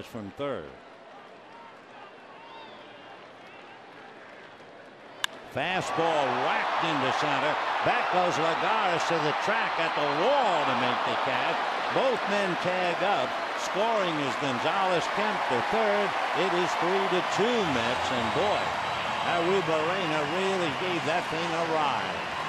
from third. Fastball whacked into center. Back goes Lagares to the track at the wall to make the catch. Both men tag up. Scoring is Gonzalez Kemp to third. It is three to two Mets, and boy, Aruba Reyna really gave that thing a ride.